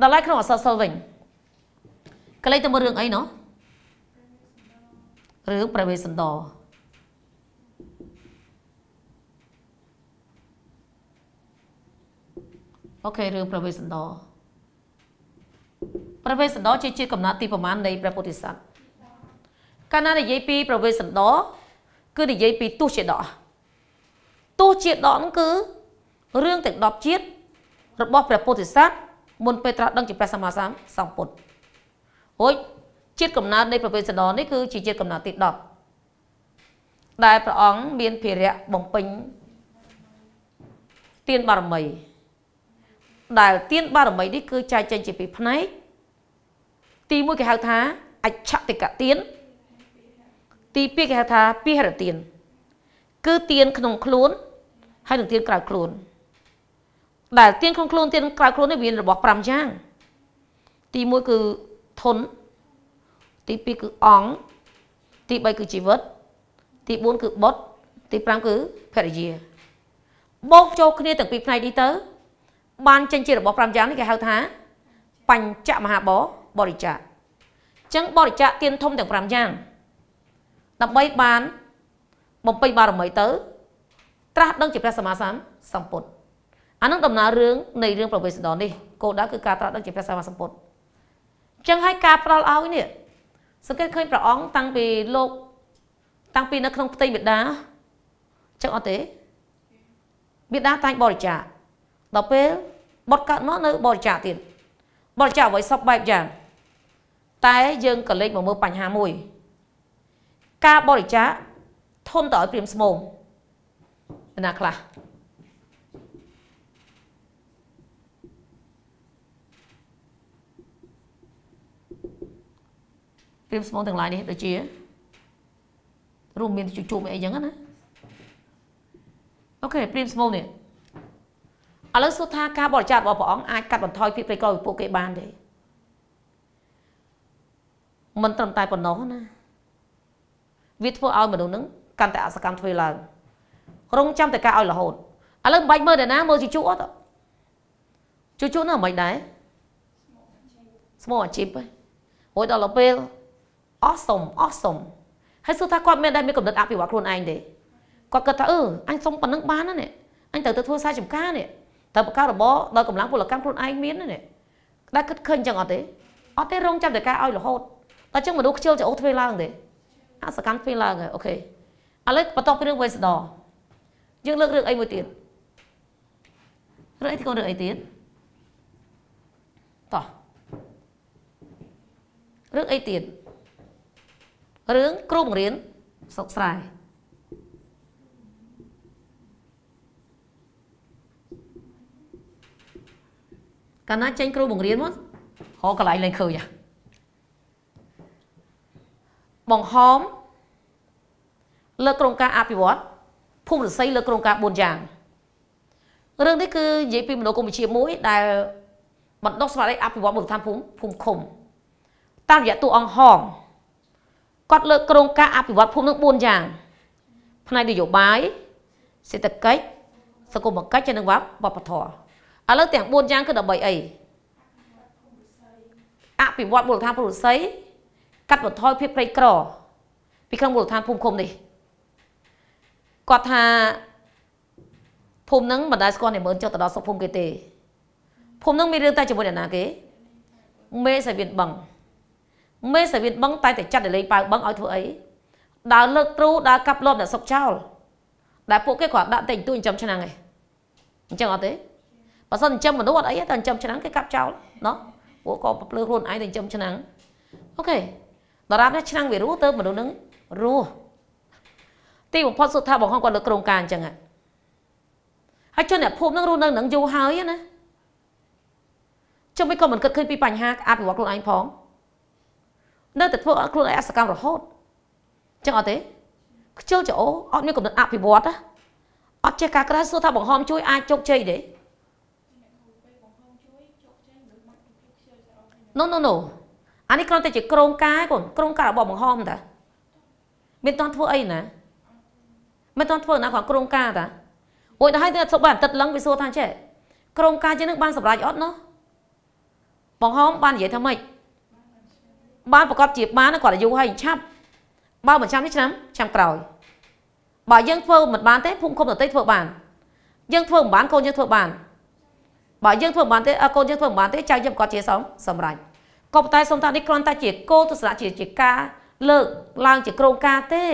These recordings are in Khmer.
ដល់ឡែកក្នុងអក្សរសិល្ប៍វិញកលេចទៅមើលរឿងអីណោះរឿងប្រវេសន្តរអូខេរឿងប្រវេសន្តរប្រវេសន្តរជាជាកំណត់ទីប្រមាណនៃព្រះពុទ្ធិស័ក្តិកាលណានិយាយពីប្រវេសន្តរគឺនិយាយពីទស្សជាដកទស្សជាដកហ្នឹងគឺរឿងទាំង10ជាតិរបស់ព្រះពុទ្ធិស័ក្តិ មុនពេលត្រាស់ដឹងជាព្រះសម្មាសម្ពុទ្ធហូចជាតិកំណើតនៃប្រវេសន្តរនេះគឺជាជាតិកំណើតទី10ដែលព្រះអង្គមានភារៈបំពេញទានបារមីដែលទានបារមីនេះគឺចែកចេញជាពីរផ្នែកទី1គេហៅថាអច្ឆតិកទានទី2គេហៅថាពិហរទានគឺទានក្នុងខ្លួនហើយនឹងទានក្រៅខ្លួន ដែលទានក្នុងខ្លួនទានក្រៅខ្លួននេះវារបស់5យ៉ាង ទី1គឺធនទី2គឺអង្គទី3គឺជីវិត ទី4គឺបុត្រទី5គឺភរិយាបូកចូលគ្នាទាំងពីរផ្នែកនេះទៅ បានចេញជារបស់5យ៉ាងនេះគេហៅថាបញ្ចមហាបបរិច្ចាគអញ្ចឹងបរិច្ចាគទានធំទាំង5យ៉ាងដើម្បីបានបំពេញបារមីទៅ ត្រាស់ដឹងជាព្រះសម្មាសម្ពុទ្ធ អានឹងដំណើររឿងនៃរឿងប្រវេសន្តរនេះគោលដៅគឺការត្រាស់ដឹងជាព្រះសម្មាសម្ពុទ្ធអញ្ចឹងហើយការផ្ដល់ឲ្យនេះសង្កេតឃើញព្រះអង្គតាំងពីលោកតាំងពីនៅក្នុងផ្ទៃបិតាអញ្ចឹងអត់ទេបិតាតែងបរិច្ចាគដល់ពេលបុតកើតមកនៅបរិច្ចាគទៀតបរិច្ចាគអ្វីសពបែបយ៉ាងតែយើងក៏លេចមកមើលបញ្ហាមួយ ការបរិច្ចាគធន់ទៅឲ្យព្រាមស្មងណាខ្លះ ព្រាមស្មងទាំងឡាយនេះដូចជារួមមានជួបជួបអីចឹងណាអូខេព្រាមស្មងនេះឥឡូវសួរថាការបរិច្ចាគរបស់ព្រះអង្គអាចកាត់បន្ថយភាពក្រីក្រពីពួកគេបានទេមិនត្រឹមតែប៉ុណ្ណោះណាវាធ្វើឲ្យមនុស្សនឹងកាន់តែអសកម្មធ្វើឡើងរងចាំតែការឲ្យរហូតឥឡូវមិនបាច់មើលតែណាមើលជជក់អត់ជជក់នោះមិនដែរស្មោអាជីពហ៎រួចដល់ពេល អស់សុំអស់សុំហើយសួរថាគាត់មានដែរមានកំណត់អភិវឌ្ឍខ្លួនឯងទេគាត់គិតថាអឺអញសុំប៉ុណ្ណឹងបានណានេះអញត្រូវទៅធ្វើសារចំការនេះតើបករបរដោយកម្លាំងពលកម្មខ្លួនឯងមានណាដែលគិតឃើញចឹងអត់ទេអត់ទេរងចាំតែការឲ្យរហូតតែចឹងមនុស្សខ្ជិលច្អូធ្វើឡើងទេអសកម្មធ្វើឡើងហើយអូខេឥឡូវបន្តពីរឿងវេសដរយើងលើករឿងអីមួយទៀតរឿងអីទីកូនរឿងអីទៀតតោះរឿងអីទៀត រឿងគ្រូបង្រៀនសុកស្រែកាលណាចេញគ្រូបង្រៀនមករកកន្លែងលេងឃើញបង្ហោមលើកក្រុមការអភិវឌ្ឍភូមិរស័យលើកក្រុមការ4យ៉ាងរឿងនេះគឺនិយាយពីមនោគមវិជ្ជាមួយដែលបណ្ដុះស្មារតីអភិវឌ្ឍមូលដ្ឋានភូមិភូមិឃុំតាមរយៈតួអង្គហង គាត់លើកក្រុមការអភិវឌ្ឍភូមិនឹង4យ៉ាងផ្នែកនយោបាយសេដ្ឋកិច្ចសង្គមកិច្ចនិងវប្បធម៌ឥឡូវទាំង4យ៉ាងគឺដើម្បីអីអភិវឌ្ឍមូលដ្ឋានពលរដ្ឋស័យកាត់បន្ថយភាពក្រីក្រ ពីក្នុងមូលដ្ឋានភូមិឃុំនេះគាត់ថាភូមិហ្នឹងមិនដែលស្គាល់និមឺនចុះទៅដល់សុខភូមិគេទេភូមិហ្នឹងមានរឿងតែជាមួយអ្នកណាគេមេសាវៀនបឹង មេសាវៀនបឹងតែតែចាត់លេងប៉ៅបឹងឲ្យធ្វើអីដើរលើកទ្រូដើរកាប់លបអ្នកសុកចោលដែលពួកគេគ្រាន់ដាក់តែទួញចំឆ្នាំងឯងអញ្ចឹងអត់ទេបើសិនចិញ្ចឹមមនុស្សអត់អីទេតែចិញ្ចឹមឆ្នាំងគេកាប់ចោលណោះពួកក៏ប្រភ្លឺខ្លួនឯងតែចិញ្ចឹមឆ្នាំងអូខេដរាបនេះឆ្នាំងវារស់ទៅមនុស្សនឹងរស់ទីបំផុតសុទ្ធថាបងហងគាត់លើក្រងការអញ្ចឹងហើយជនអ្នកភូមិនឹងរស់នៅនឹងយូរហើយណាជុំមិនក៏មិនគិតឃើញពីបញ្ហាអភិវឌ្ឍខ្លួនឯងផង នៅតែធ្វើខ្លួនឯងអសកម្មរហូតអញ្ចឹងអត់ទេខ្ជិលចោអត់មានកំណត់អភិវឌ្ឍអត់ចេះការក្រៅសួរថាបង្ហោមជួយអាចជោគជ័យទេ No no no អានេះគ្រាន់តែជាក្រងការកូនក្រងការរបស់បង្ហោមតាមានតន់ធ្វើអីណាមិនតន់ធ្វើណាគ្រាន់ក្រងការតាអូយដល់ហើយទៅសុបបានទឹកឡឹងវាសួរថាចេះក្រងការជាងនឹងបានសម្រេចអត់ណោះបងហោមបាននិយាយថាម៉េច បានប្រកាសជាបានគាត់អាយុហើយឆាប់បើមិនចាំនេះឆ្នាំឆ្នាំក្រោយបើយើងធ្វើមិនបានទេភូមិឃុំដទៃធ្វើបានយើងធ្វើមិនបានកូនយើងធ្វើបានបើយើងធ្វើមិនបានទេកូនយើងធ្វើមិនបានទេចៅយើងប្រកាសជាសំសម្រេចក៏ប៉ុន្តែសូមថានេះគ្រាន់តែជាគោលទស្សនៈជាជាការលើកឡើងជាក្រងការទេ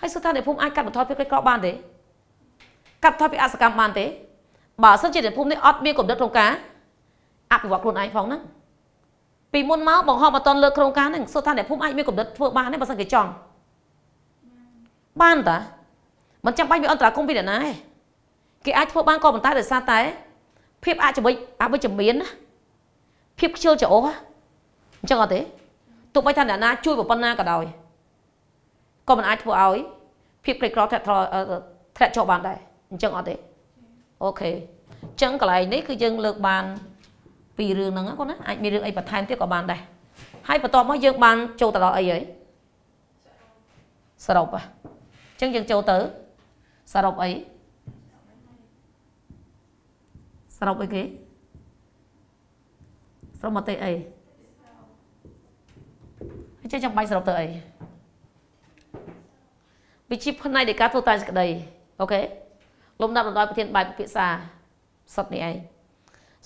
ហើយសុទ្ធថាអ្នកភូមិអាចកាត់បន្ថយភាពក្រីក្របានទេកាត់បន្ថយពីអសកម្មបានទេបើសិនជាអ្នកភូមិនេះអត់មានកម្រិតក្នុងការអភិវឌ្ឍខ្លួនឯងផងហ្នឹង ពីមុនមកបង្ហោះអត់តលើកโครงការហ្នឹងសុទ្ធថាអ្នកភូមិអាចមានកម្រិតធ្វើបានទេបើសិនគេចង់បានតាមិនចាំបាច់មានអន្តរាគមន៍ពីអ្នកណាទេគេអាចធ្វើបានក៏ប៉ុន្តែដោយសារតែ ភាពអវិជ្ជអវិជ្ជមានណាភាពខ្ជិលច្រអូសអញ្ចឹងអត់ទេទោះបីថាអ្នកណាជួយប៉ុណ្ណាក៏ដោយក៏មិនអាចធ្វើឲ្យភាពក្រីក្រធ្លាក់ធ្លាក់ចុះបានដែរអញ្ចឹងអត់ទេអូខេអញ្ចឹងកន្លែងនេះគឺយើងលើកបាន ពីរឿងហ្នឹងកូនណាអាចមានរឿងអីបន្ថែមទៀតក៏បានដែរហើយបន្ទាប់មកយើងបានចូលទៅដល់អីហើយសរុបហ៎អញ្ចឹងយើងចូលទៅសរុបអីសរុបអីគេសរុបមកទេអីអញ្ចឹងចាំបាច់សរុបទៅអីវិជាផ្នែកនៃការធ្វើតាមសេចក្តីអូខេលំដាប់លំដោយប្រធានបែបពិភាក្សាសុទ្ធនេះឯង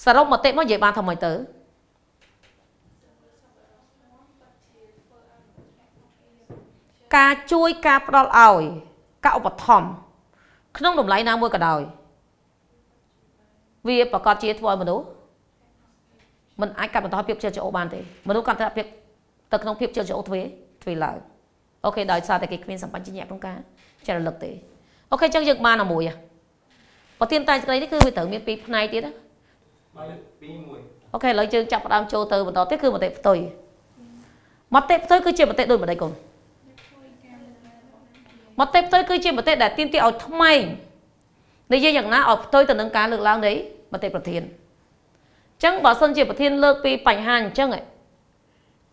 សរុបមតិមកនិយាយបានថាម៉េចទៅការជួយការផ្ដល់ឲ្យការឧបត្ថម្ភក្នុងតម្លៃណាមួយក៏ដោយ វាប្រកាសជាធ្វើឲ្យមនុស្សมันអាចកាត់បន្ថយភាពជឿច្រអូបានទេមនុស្សកាន់តែភាពទៅក្នុងភាពជឿច្រអូទ្វេទ្វេឡើងអូខេដោយសារតែគេគ្មានសម្បញ្ញៈក្នុងការចរលឹកទេអូខេអញ្ចឹងយើងបានអាមួយប្រធានតែស្ដីនេះគឺវាត្រូវមានពីរផ្នែកទៀតណាបាទពី1 អូខេឥឡូវយើងចាប់ផ្ដើមចូលទៅបន្តទៀតគឺមតិផ្ទុយមតិផ្ទុយគឺជាមតិដូចម្ដេចកូនមតិផ្ទុយគឺជាមតិដែលទាមទារឲ្យថ្មីនិយាយយ៉ាងណាឲ្យផ្ទុយទៅនឹងការលើកឡើងនៃមតិប្រធានអញ្ចឹងបើសិនជាប្រធានលើកពីបញ្ហាអញ្ចឹង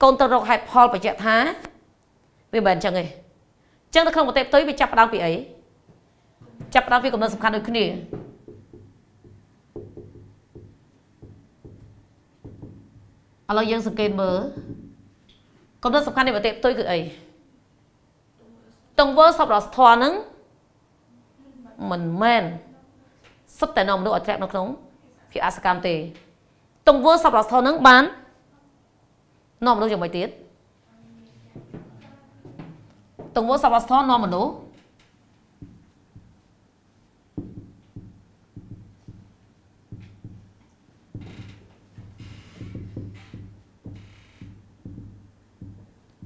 កូនទៅរកហេតុផលបញ្ជាក់ថាវាមិនអញ្ចឹងទេអញ្ចឹងនៅក្នុងមតិផ្ទុយវាចាប់ផ្ដើមពីអីចាប់ផ្ដើមពីកំណត់សំខាន់ដូចគ្នា ឥឡូវយើងសង្កេតមើលកំណត់សំខាន់នៃមតិផ្ទុយគឺអីទង្វើសពរបស់ធម៌ហ្នឹងមិនមែនសុទ្ធតែនាំមនុស្សឲ្យធ្លាក់នៅក្នុងភាពអសកម្មទេទង្វើសពរបស់ធម៌ហ្នឹងបាននាំមនុស្សយ៉ាងម៉េចទៀតទង្វើសពរបស់ធម៌នាំមនុស្ស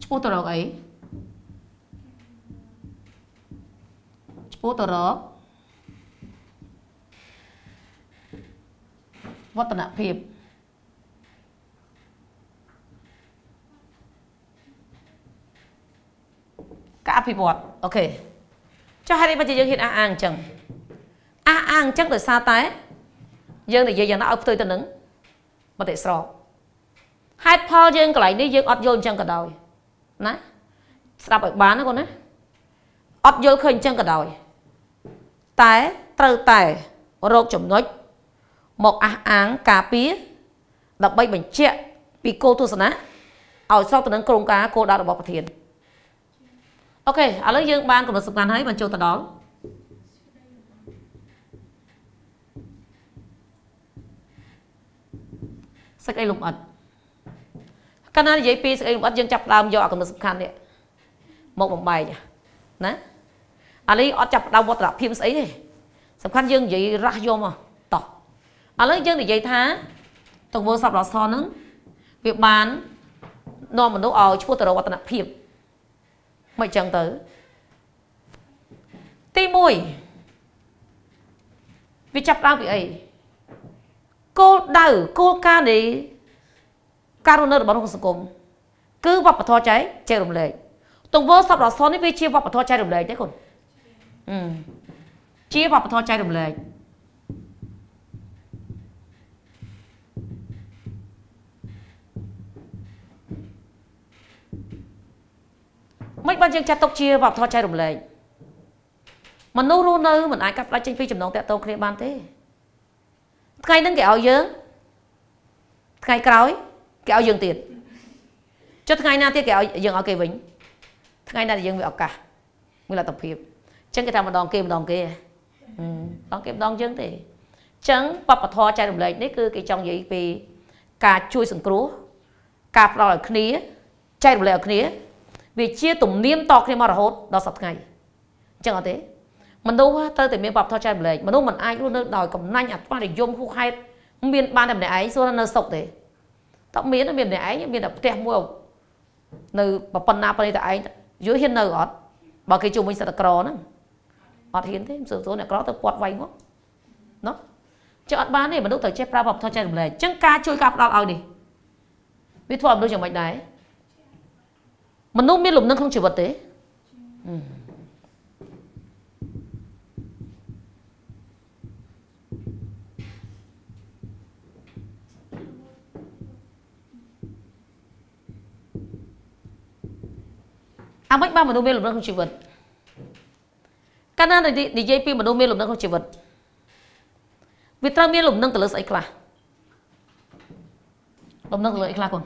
ឈ្មោះទៅរកអីឈ្មោះទៅរកវឌ្ឍនភាពការអភិវឌ្ឍអូខេចុះហេតុអីបើយើងហ៊ានអះអាងអញ្ចឹងអះអាងអញ្ចឹងដោយសារតែយើងនិយាយយ៉ាងណាឲ្យផ្ទុយទៅនឹងមតិស្របហេតុផលយើងកន្លែងនេះយើងអត់យល់អញ្ចឹងក៏ដោយ ណាស្ដាប់ឲ្យបានណាកូនណាអត់យល់ឃើញអញ្ចឹងក៏ដោយតែត្រូវតែរកចំណុចមកអះអាងការពារដើម្បីបញ្ជាក់ពីគោលទស្សនៈឲ្យស្របទៅនឹងក្រមការគោលដៅរបស់ប្រធានអូខេឥឡូវយើងបានកំណត់សំខាន់ហើយបញ្ចូលទៅដល់សេចក្តីលំអិត កាលណានិយាយពីសេចក្តីលម្អិតយើងចាប់ដើមយកអាកំណត់សំខាន់នេះមកបំបែកណាអានេះអត់ចាប់ដើមវត្តរភាពស្អីទេសំខាន់យើងនិយាយរះយកមកតោះឥឡូវយើងនិយាយថាទង្វើសពរបស់ស្ថនហ្នឹងវាបាននាំមនុស្សឲ្យឈ្មោះទៅរកវឌ្ឍនភាពមិនចឹងទៅទី1វាចាប់ដើមពីអីគោលដៅគោលការណ៍នៃ ការរស់នៅរបស់ក្នុងសង្គមគឺវប្បធម៌ចែកចែករំលែកទង្វើសពរសននេះវាជាវប្បធម៌ចែករំលែកទេគុណអឺជាវប្បធម៌ចែករំលែកមិនបានយើងចាត់ទុកជាវប្បធម៌ចែករំលែកមនុស្សរស់នៅមិនអាចកាត់ផ្ដាច់ចេញពីចំណងតាក់ទងគ្នាបានទេថ្ងៃហ្នឹងគេឲ្យយើងថ្ងៃក្រោយ គេឲ្យយើងទៀតចុះថ្ងៃណាទៀតគេឲ្យយើងឲ្យគេវិញថ្ងៃណាដែលយើងមានឱកាសមានលទ្ធភាពអញ្ចឹងគេថាម្ដងគេម្ដងគេហ៎ម្ដងគេម្ដងយើងទេអញ្ចឹងបបធរចែករំលែកនេះគឺគេចង់និយាយពីការជួយសង្គ្រោះការផ្ដល់ឲ្យគ្នាចែករំលែកឲ្យគ្នាវាជាទំនៀមតគ្នាមករហូតដល់សប្តាហ៍ថ្ងៃអញ្ចឹងអត់ទេមនុស្សត្រូវតែមានបបធរចែករំលែកមនុស្សមិនអាចរស់នៅដោយកំណាញ់អត្បានិយមហួសហេតុមានបានតែម្នាក់ឯងសួរនៅសុខទេ តើមានមានម្នាក់ឯងមានតែផ្ទះមួយនៅប៉ុណ្ណាប៉ុណ្ណេះតែឯងយល់ហ៊ាននៅអត់បើគេជុំវិញសិតក្រហ្នឹងអត់ហ៊ានទេសួរសួរអ្នកក្រទៅពាត់វាយមកណោះចុះអត់បានទេមនុស្សត្រូវចេះប្រើបបធរចែករំលែកអញ្ចឹងការជួយការផ្ដល់ឲ្យនេះវាធ្វើឲ្យមនុស្សយ៉ាងម៉េចដែរមនុស្សមានលំនឹងក្នុងជីវិតទេអ្មិនបានមនុស្សមានលំនឹងក្នុងជីវិតកាលណានិយាយពីមនុស្សមានលំនឹងក្នុងជីវិតវាត្រូវមានលំនឹងទៅលើស្អីខ្លះលំនឹងទៅលើអីខ្លះកូន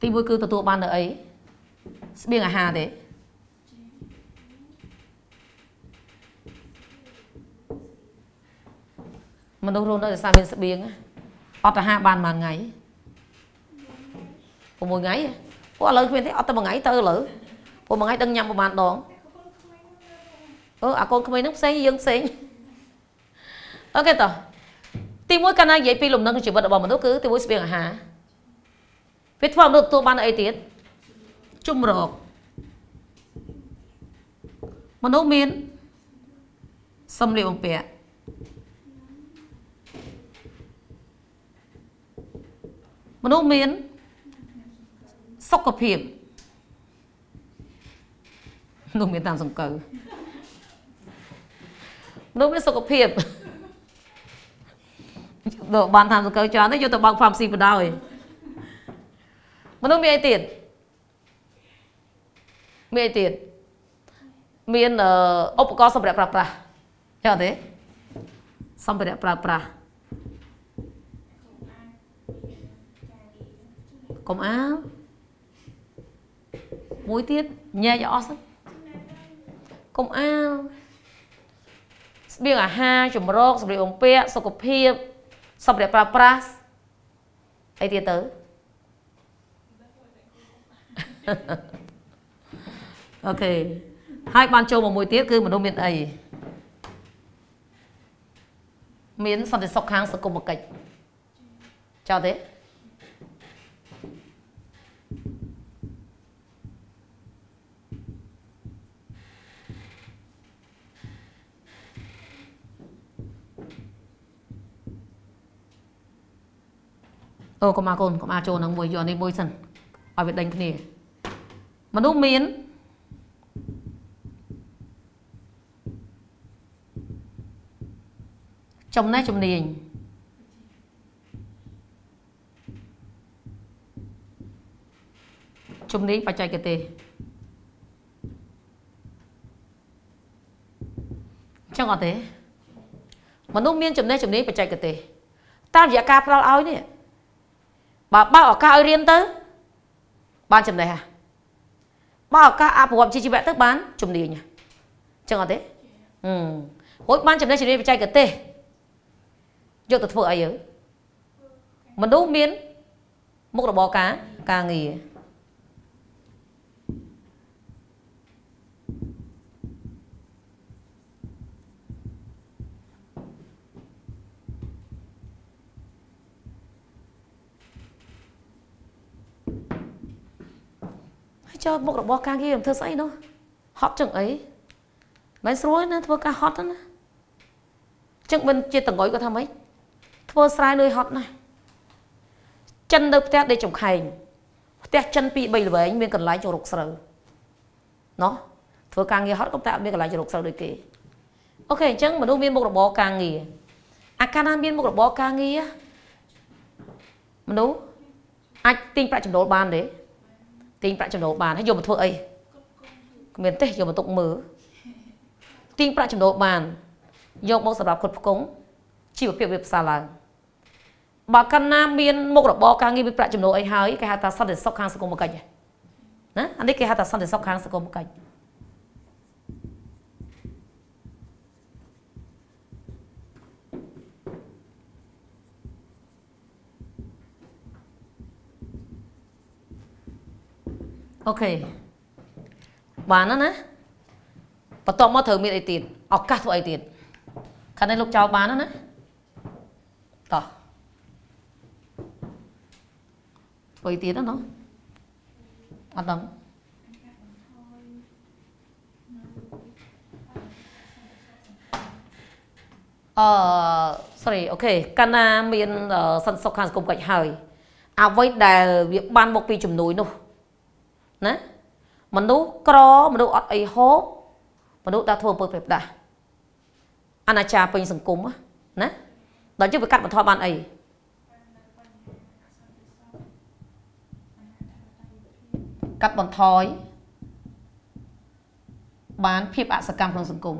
ទីមួយគឺទទួលបាននៅអីស្បៀងអាហារទេមនុស្សរស់នៅដោយសារមានស្បៀងអត់អាហារបានមួយថ្ងៃ 6ថ្ងៃពួកឥឡូវគ្មានទេអត់តែមួយថ្ងៃទៅឥឡូវពួកមួយថ្ងៃដឹងញ៉ាំប្រហែលដងអឺអាកូនក្មេងហ្នឹងផ្សេងយើងផ្សេងអូខេតោះទីមួយកាលណានិយាយពីលំនឹងជីវិតរបស់មនុស្សគឺទីមួយស្បៀងអាហារវាធ្វើមនុស្សទទួលបានអីទៀតជំរកមនុស្សមានសំលៀកបំពាក់មនុស្សមាន សុខភាពមនុស្សមានតាមសង្កូវមនុស្សមានសុខភាពដល់បានតាមសង្កូវច្រើនទេយកទៅបើក pharmacy បណ្ដោយមនុស្សមានអីទៀតមានអីទៀតមានឧបករណ៍សម្រាប់ប្រើប្រាស់ចង់ទេសម្ភារៈប្រើប្រាស់កុំអាល មួយទៀតញែកអស់សិនកុំអាលស្បៀងអាហារចម្រោកសម្ភារបំពាក់សុខភាពសម្ភារៈប្រើប្រាស់អីទៀតទៅអូខេហើយបានចូលមកមួយទៀតគឺមនុស្សមានអីមានសន្តិសុខខាងសង្គមគិច្ចចោលទេ អូកុំអាកូនកុំអាចូលនឹងមួយយកនេះមួយសិនឲ្យវាដេញគ្នាមនុស្សមានចំណេះជំនាញជំនាញបច្ចេកទេសចឹងអត់ទេមនុស្សមានចំណេះជំនាញបច្ចេកទេសតាមរយៈការផ្ដល់ឲ្យនេះ បើបើឱកាសឲ្យរៀនទៅ បានចំណេះហ่ะបើឱកាសអភិវឌ្ឍជីវៈទៅបានជំនាញចឹងអត់ទេហឹមរួចបានចំណេះជំនាញបច្ចេកទេសយកទៅធ្វើអីយើមនុស្សមានមុខរបរការការងារ ចូលមុខរបរការងារមិនធ្វើស្អីនោះហត់ចឹងអីមិនស្រួលណាធ្វើការហត់ណាចឹងមិនជាតង្កុយគាត់ថាម៉េចធ្វើស្រែលុយហត់ណាស់ចិននៅផ្ទះដេកចំខែងផ្ទះចិន2 3ល្វែងមានកន្លែងចូលរុកស្រូវណោះធ្វើការងារហត់ក៏តែអត់មានកន្លែងចូលរុកស្រូវដូចគេអូខេអញ្ចឹងមនុស្សមានមុខរបរការងារអាកាលណាមានមុខរបរការងារមនុស្សអាចទិញប្រាក់ចំណូលបានទេ ទិញប្រាក់ចំណូលបានហើយយកមកធ្វើអីគ្មានទេយកមកទុកមើលទិញប្រាក់ចំណូលបានយកមកសម្រាប់គ្រប់ផ្គង់ជីវភាពវាប្រសើរឡើងបើកាលណាមានមុខរបរការងារមានប្រាក់ចំណូលអីហើយគេហៅថាសន្តិសុខខាងសង្គមគិច្ចណាអានេះគេហៅថាសន្តិសុខខាងសង្គមគិច្ច អូខេបានហើយណាបន្ទាប់មកត្រូវមានអីទៀតឱកាសធ្វើអីទៀតខាងនេះលោកចោលបានហើយណាតោះធ្វើអីទៀតណាអត់ដឹងអឺ sorry អូខេកាលណាមានអឺសន្តិសុខខាងសង្គមកិច្ចហើយអ្វីដែលវាបានមកពីជំនួយនោះ ណាមនុស្សក្រមនុស្សអត់អីហូបមនុស្សដែលធ្វើអំពើប្រេះផ្ដាស់អនាចារពេញសង្គមណាដល់យើងវាកាត់បន្ថយបានអីកាត់បន្ថយបានភាពអសកម្មក្នុងសង្គម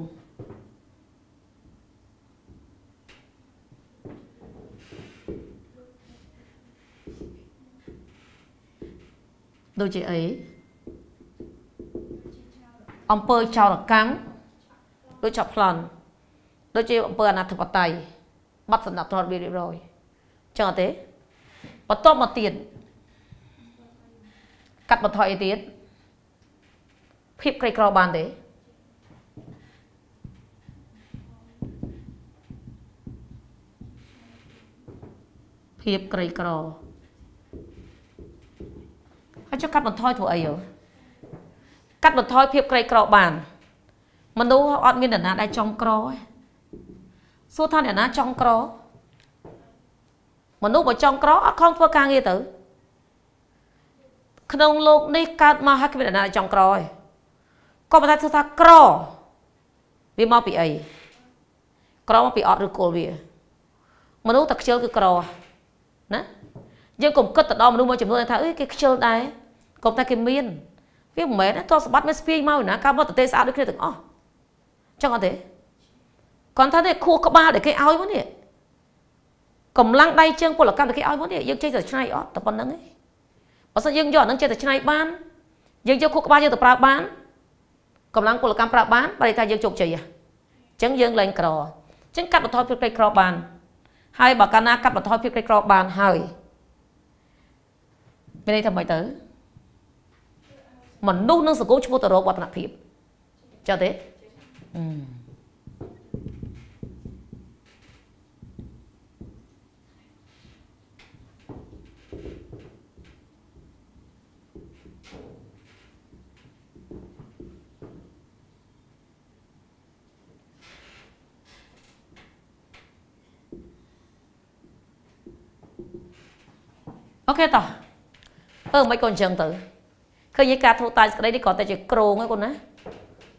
ដូចជាអី អំពើចោរកម្មដូចចាប់ប្លន់ដូចជាអំពើអនាធិបតេយ្យបាត់សណ្ដាប់ធ្នាប់រៀបរយចឹងអត់ទេបន្ទាប់មកទៀតកាត់បន្ថយអីទៀតភាពក្រីក្របានទេភាពក្រីក្រហើយចុះកាត់បន្ថយធ្វើអីយោ កាត់បន្ថយភាពក្រីក្របាន មនុស្សអត់មានអ្នកណាដែលចង់ក្រទេសួរថាអ្នកណាចង់ក្រមនុស្សបើចង់ក្រអត់ខំធ្វើការងារទៅក្នុងโลกនេះកើតមកហើយគ្មានអ្នកណាដែលចង់ក្រទេក៏ប៉ុន្តែធ្វើថាក្រវាមកពីអីក្រមកពីអត់ឬគល់វាមនុស្សតែខ្ជិលគឺក្រណាយើងកុំគិតទៅដល់មនុស្សមួយចំនួនថាអើយគេខ្ជិលដែរកុំតែគេមាន វាមិនមែនទោះសម្បត្តិមានស្ពាយមកណាកាលមកតទេស្អាតដូចគ្នាទាំងអស់ចឹងអត់ទេគាត់ថានេះខួរក្បាលដែលគេឲ្យមកនេះកម្លាំងដៃជើងពលកម្មដែលគេឲ្យមកនេះយើងចេះតែឆ្នៃអត់តែប៉ុណ្្នឹងឯងបើសិនយើងយកអានឹងចេះតែឆ្នៃបានយើងយកខួរក្បាលយើងទៅប្រើបានកម្លាំងពលកម្មប្រើបានបើថាយើងជោគជ័យអញ្ចឹងយើងលែងក្រអញ្ចឹងកាត់បន្ថយភាពក្រីក្របាន ហើយបើកាលណាកាត់បន្ថយភាពក្រីក្របានហើយមានន័យថាម៉េចទៅ មនុស្សនឹងសង្គមឈ្មោះទៅរកវឌ្ឍនភាពចាទេអឺអូខេតោះអឺមិនក៏អញ្ចឹងទៅ ឃើញការធ្វើតាយស្ដីនេះគ្រាន់តែជាក្រងឯងកូនណា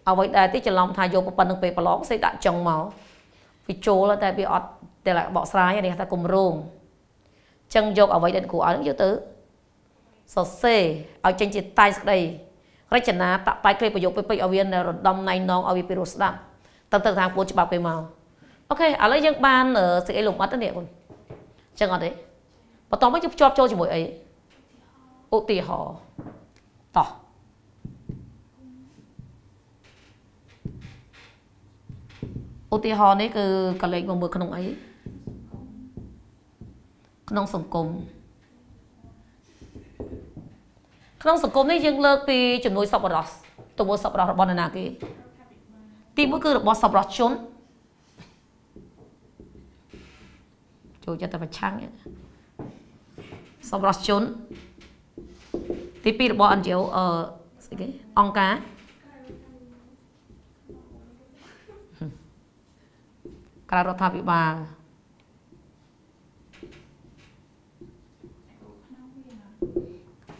អ្វីដែលទីច្រឡំថាយកប៉ុណ្្នឹងពេលប្រឡងសេដាក់ចុងមកវាចូលតែវាអត់តែបកស្រាយនេះថាគម្រោងចឹងយកអ្វីដែលគ្រូឲ្យនឹងយកទៅសរសេរឲ្យចេញជាតាយស្ដីរចនាតាក់តាយគ្លេប្រយោគពេចៗឲ្យវារំដំណៃនងឲ្យវាពីរស្ដាប់តើទៅខាងពួនច្បាប់គេមកអូខេឥឡូវយើងបានសេចក្ដីលំអិតទៅនេះបងចឹងអត់ទេបន្តមកយើងភ្ជាប់ចូលជាមួយអីឧទាហរណ៍ តោះឧទាហរណ៍នេះគឺកលេចមកមើលក្នុងអីក្នុងសង្គមក្នុងសង្គមនេះយើងលើកពីជំនួយសប្បុរសទៅមើលសប្បុរសរបស់នរណាគេទីមួយគឺរបស់សប្បុរសជនចូលចិត្តតែប្រឆាំងសប្បុរសជន ទី2របស់ NGO អឺស្អីគេអង្គការក្រៅរដ្ឋាភិបាល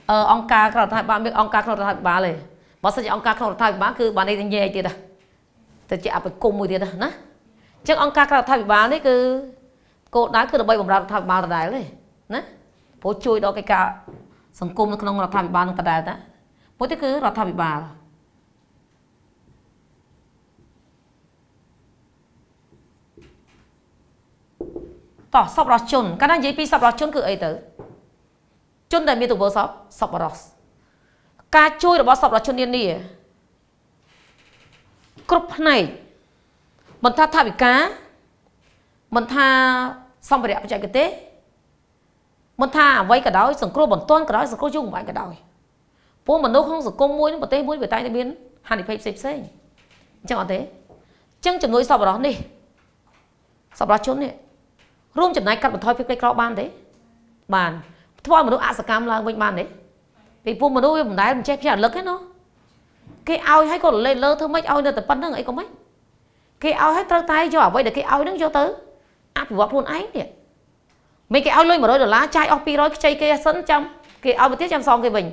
អឺអង្គការក្រៅរដ្ឋាភិបាលមានអង្គការក្នុងរដ្ឋាភិបាលទេបើសិនជាអង្គការក្នុងរដ្ឋាភិបាលគឺបាននេះញែកទៀតហ៎ទៅជាអបគុំមួយទៀតណាអញ្ចឹងអង្គការក្រៅរដ្ឋាភិបាលនេះគឺគោលដៅគឺដើម្បីបម្រើរដ្ឋាភិបាលដដែលទេណាព្រោះជួយដល់កិច្ចការ សង្គមនៅក្នុងរដ្ឋាភិបាលនឹងដដែលតាមួយទៀតគឺរដ្ឋាភិបាលតោះសពរស់ជនកាលណានិយាយពីសពរស់ជនគឺអីទៅជនដែលមានទង្វើសពសពរស់ការជួយរបស់សពរស់ជននានាគ្រប់ផ្នែកមិនថាថាវិការមិនថាសម្ភារៈបច្ចេកទេស មិនថាអ្វីក៏ដោយសង្គ្រោះបន្ទាន់ក៏ដោយសង្គ្រោះយូរបំផាច់ក៏ដោយពួកមនុស្សក្នុងសង្គមមួយប្រទេសមួយវាតែតែមានហានិភ័យផ្សេងផ្សេងអញ្ចឹងអត់ទេអញ្ចឹងជំនួយសពរស់នេះសពរស់ជននេះរួមចំណែកកាត់បន្ថយភាពក្រីក្របានទេបានធ្វើឲ្យមនុស្សអសកម្មឡើងវិញបានទេពីពួកមនុស្សវាមិនដែលមិនចេះភ្ញាក់រលឹកទេណាគេឲ្យឲ្យក៏លេលើធ្វើម៉េចឲ្យនៅតែប៉ុណ្្នឹងអីក៏មិនគេឲ្យឲ្យត្រូវតែយកអ្វីដែលគេឲ្យហ្នឹងយកទៅអភិវឌ្ឍខ្លួនឯងទៀត មិនគេឲ្យលុយ100ដុល្លារចាយអស់200ខ្ចីគេសិនចាំគេឲ្យទៅទៀតចាំសងគេវិញ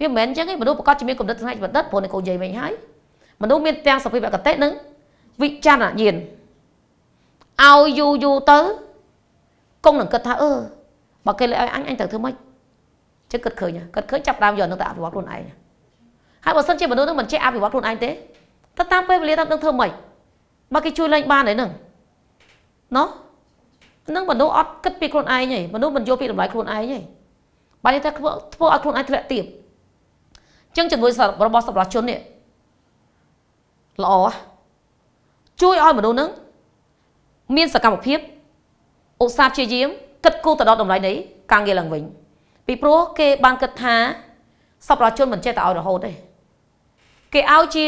វាមិនមែនអញ្ចឹងទេមនុស្សប្រកាសជាមានគំនិតស្នេហ៍បណ្ឌិតព្រោះនេះគូនិយាយវិញហើយមនុស្សមានទាំងសភាវកតិនិងវិចារណញ្ញាណឲ្យយូរយូរទៅគង់នឹងគិតថាអឺបើគេលើឲ្យអញអញត្រូវធ្វើម៉េចជិះគិតឃើញគិតឃើញចាប់ដើមយកនឹងទៅអភិវឌ្ឍខ្លួនឯងហើយបើសិនជាមនុស្សនឹងមិនចេះអភិវឌ្ឍខ្លួនឯងទេទៅតាមពេលវេលាតាមនឹងធ្វើម៉េចបើគេជួយលេងបានហើយនឹងណោះ នឹងមនុស្សអត់គិតពីខ្លួនឯងទេមនុស្សមិនយល់ពីតម្លៃខ្លួនឯងទេបើនេះថាធ្វើធ្វើឲ្យខ្លួនឯងធ្លាក់ទៀតអញ្ចឹងជំនួយរបស់សម្រាប់ជននេះល្អជួយឲ្យមនុស្សនឹងមានសកម្មភាពឧស្សាហ៍ព្យាយាមគិតគូរទៅដល់តម្លៃនៃការងារឡើងវិញពីព្រោះគេបានគិតថាសពរដ្ឋជនមិនចេះតែឲ្យរហូតទេគេឲ្យជា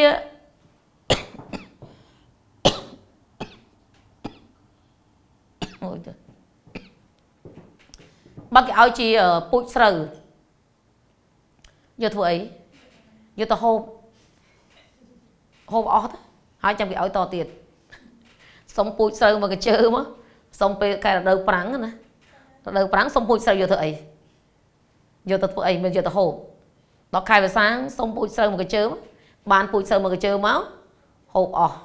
អូយទៅ បើគេឲ្យជាពូជស្រូវយកធ្វើអីយកទៅហូបហូបអស់ទៅហើយចាំគេឲ្យតទៀតសុំពូជស្រូវមកកជើមកសុំពេលកែរដូវប្រាំងណារដូវប្រាំងសុំពូជស្រូវយកធ្វើអីយកទៅធ្វើអីមិនយកទៅហូបដល់ខែវាសាងសុំពូជស្រូវមកកជើបានពូជស្រូវមកកជើមកហូបអស់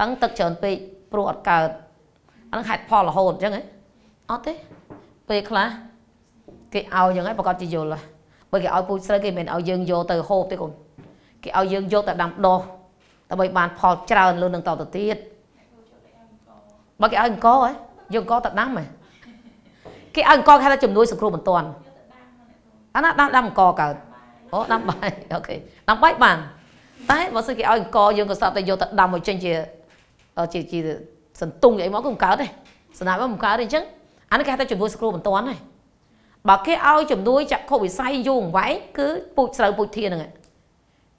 តាំងទឹកច្រើនពេកព្រោះអត់កើតអានឹងហេតុផលរហូតអញ្ចឹងហ៎អត់ទេពេលខ្លះ គេឲ្យអញ្ចឹងហើយប្រកាសជាយល់បើគេឲ្យពូជស្រូវគេមិនឲ្យយើងយកទៅហូបទេកូនគេឲ្យយើងយកទៅដាំដុះដើម្បីបានផលច្រើនលើនឹងតទៅទៀតបើគេឲ្យអង្គហ៎យកអង្គទៅដាំហ៎គេឲ្យអង្គគេថាជំនួយសង្គ្រោះបន្ទាន់អាណាដាំដាំអង្គកើតអូដាំបាយអូខេដាំបាយបានតែបើសិនគេឲ្យអង្គយើងក៏ស្រាប់តែយកទៅដាំមកចេញជាជាជាសន្ទុងអីមកក៏មិនកើតដែរស្នាមមិនកើតទេអញ្ចឹងអានេះគេហៅថាជំនួយសង្គ្រោះបន្ទាន់ហើយ បើគេឲ្យជំនួយចក្ខុវិស័យយូរអង្វែងគឺពូជស្រូវពូជធានហ្នឹង